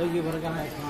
ज़िंदगी भर का है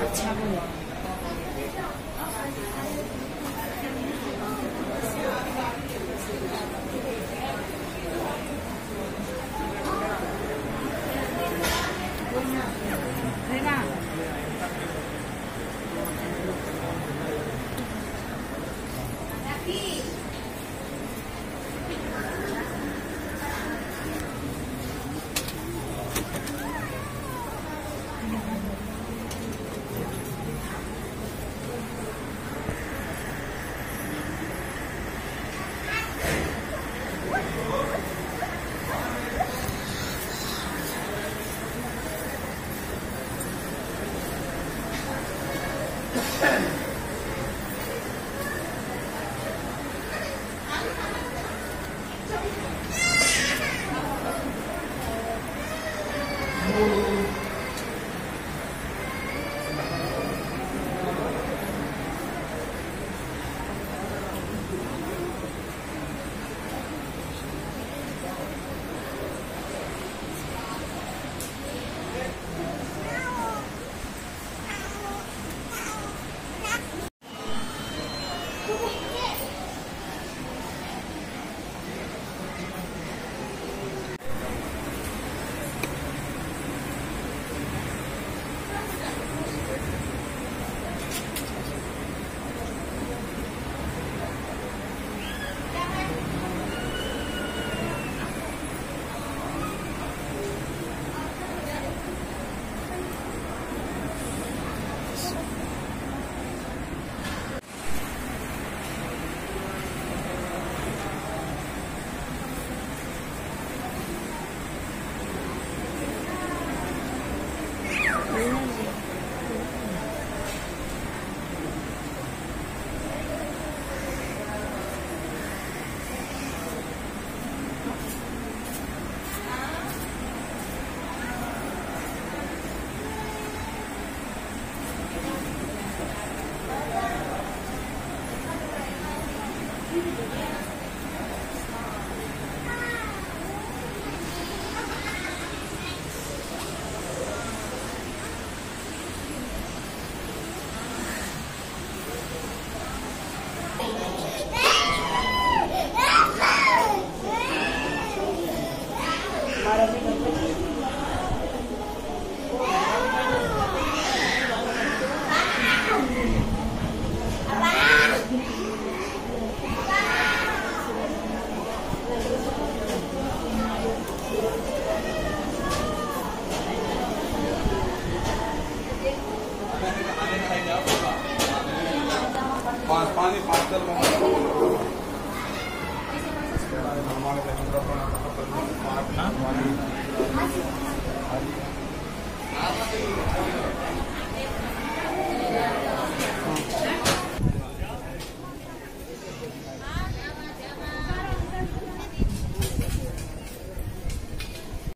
아차분 Now. えっ?